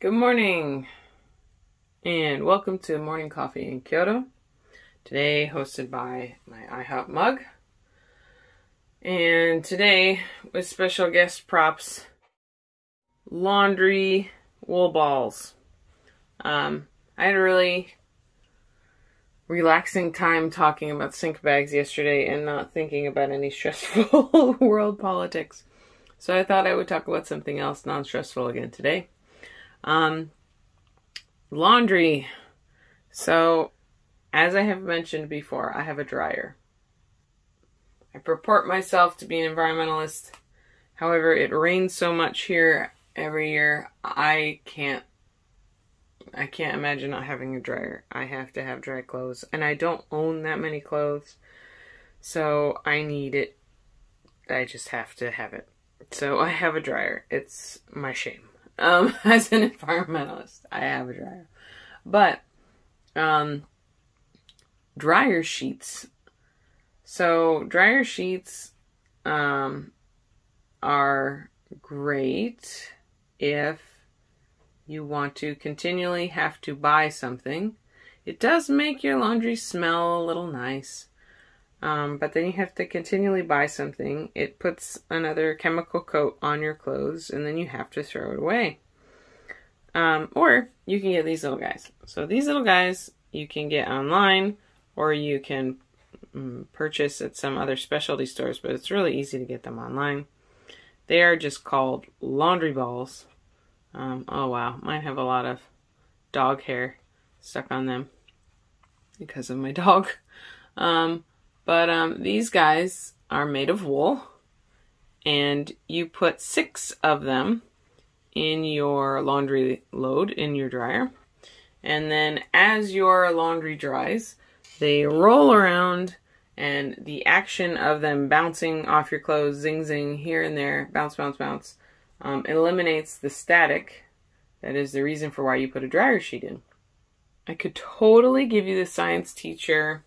Good morning, and welcome to Morning Coffee in Kyoto. Today, hosted by my IHOP mug. And today, with special guest props, laundry wool balls. Um, I had a really relaxing time talking about sink bags yesterday and not thinking about any stressful world politics. So I thought I would talk about something else non stressful again today. Um, laundry. So, as I have mentioned before, I have a dryer. I purport myself to be an environmentalist. However, it rains so much here every year, I can't I can't imagine not having a dryer. I have to have dry clothes, and I don't own that many clothes, so I need it. I just have to have it. So I have a dryer. It's my shame. Um, as an environmentalist, I have a dryer, but um, dryer sheets. So dryer sheets um, are great if you want to continually have to buy something. It does make your laundry smell a little nice. Um, but then you have to continually buy something. It puts another chemical coat on your clothes, and then you have to throw it away. Um, or you can get these little guys. So these little guys you can get online, or you can um, purchase at some other specialty stores, but it's really easy to get them online. They are just called laundry balls. Um, oh wow, mine have a lot of dog hair stuck on them because of my dog. Um, but um, these guys are made of wool, and you put six of them in your laundry load in your dryer. And then as your laundry dries, they roll around and the action of them bouncing off your clothes, zing zing here and there, bounce, bounce, bounce, um, eliminates the static. That is the reason for why you put a dryer sheet in. I could totally give you the science teacher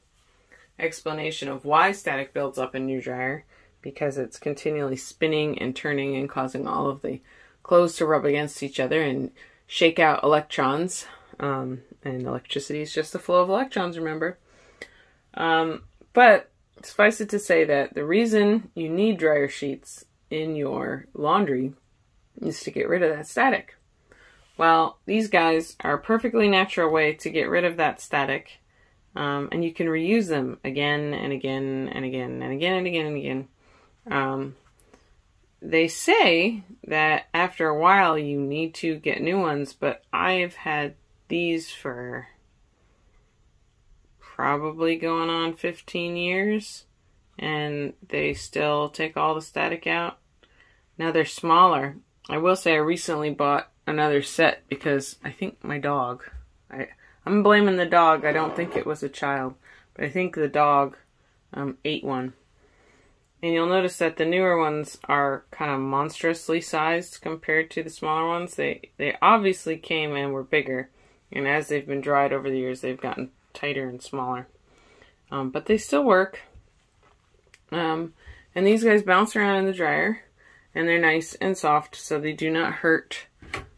explanation of why static builds up in your dryer because it's continually spinning and turning and causing all of the clothes to rub against each other and shake out electrons. Um, and electricity is just the flow of electrons, remember? Um, but suffice it to say that the reason you need dryer sheets in your laundry is to get rid of that static. Well, these guys are a perfectly natural way to get rid of that static, um, and you can reuse them again and again and again and again and again and again. Um, they say that after a while you need to get new ones, but I've had these for probably going on 15 years, and they still take all the static out. Now they're smaller, I will say I recently bought another set because I think my dog. I I'm blaming the dog. I don't think it was a child, but I think the dog um, ate one. And you'll notice that the newer ones are kind of monstrously sized compared to the smaller ones. They they obviously came and were bigger, and as they've been dried over the years, they've gotten tighter and smaller. Um, but they still work. Um, and these guys bounce around in the dryer and they're nice and soft so they do not hurt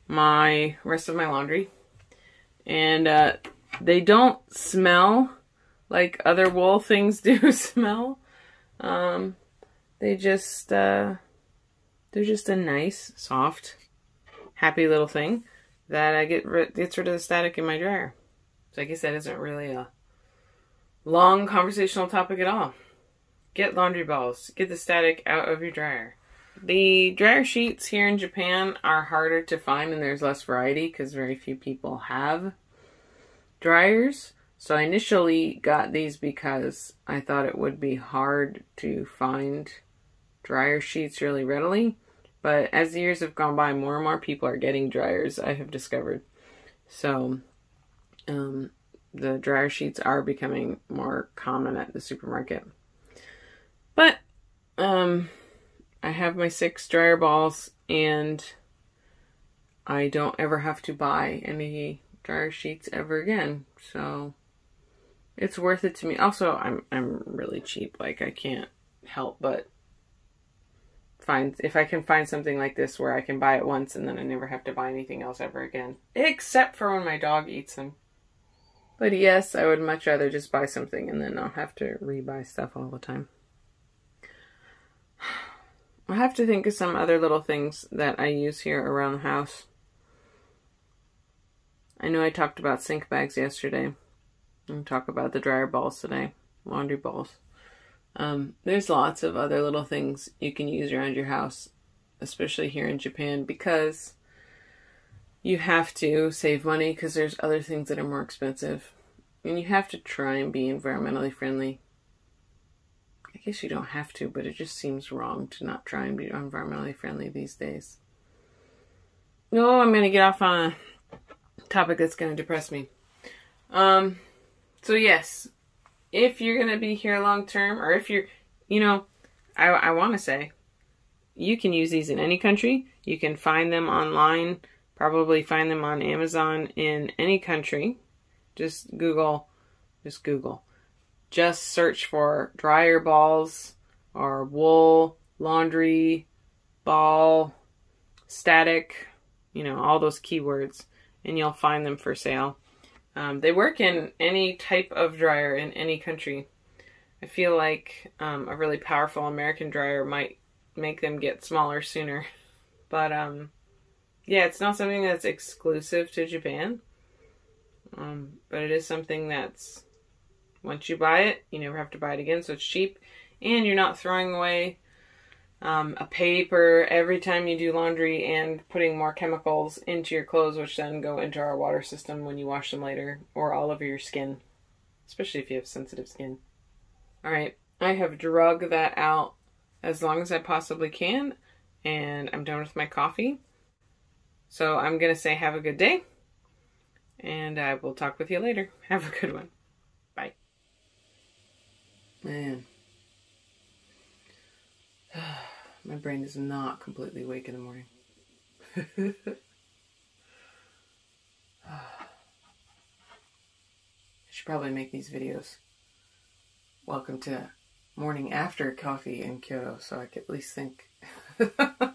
my rest of my laundry. And uh, they don't smell like other wool things do smell. Um, they just, uh, they're just a nice, soft, happy little thing that I get gets rid of the static in my dryer. So I guess that isn't really a long conversational topic at all. Get laundry balls. Get the static out of your dryer. The dryer sheets here in Japan are harder to find and there's less variety because very few people have dryers. So I initially got these because I thought it would be hard to find dryer sheets really readily. But as the years have gone by, more and more people are getting dryers, I have discovered. So um, the dryer sheets are becoming more common at the supermarket. But um, have my six dryer balls and I don't ever have to buy any dryer sheets ever again. So it's worth it to me. Also, I'm I'm really cheap. Like I can't help but find if I can find something like this where I can buy it once and then I never have to buy anything else ever again, except for when my dog eats them. But yes, I would much rather just buy something and then not have to re-buy stuff all the time. I have to think of some other little things that I use here around the house. I know I talked about sink bags yesterday. I'll talk about the dryer balls today, laundry balls. Um, there's lots of other little things you can use around your house, especially here in Japan, because you have to save money because there's other things that are more expensive. And you have to try and be environmentally friendly. Guess you don't have to, but it just seems wrong to not try and be environmentally friendly these days. No, I'm going to get off on a topic that's going to depress me. Um, so yes, if you're going to be here long term, or if you're, you know, I, I want to say, you can use these in any country. You can find them online, probably find them on Amazon in any country. Just Google, just Google. Just search for dryer balls or wool, laundry, ball, static, you know, all those keywords, and you'll find them for sale. Um, they work in any type of dryer in any country. I feel like um, a really powerful American dryer might make them get smaller sooner. But um, yeah, it's not something that's exclusive to Japan. Um, but it is something that's once you buy it, you never have to buy it again. So it's cheap, and you're not throwing away um, a paper every time you do laundry and putting more chemicals into your clothes, which then go into our water system when you wash them later, or all over your skin, especially if you have sensitive skin. All right, I have drug that out as long as I possibly can, and I'm done with my coffee. So I'm going to say have a good day, and I will talk with you later. Have a good one. Bye. Man. My brain is not completely awake in the morning. I should probably make these videos. Welcome to morning after coffee in Kyoto, so I could at least think.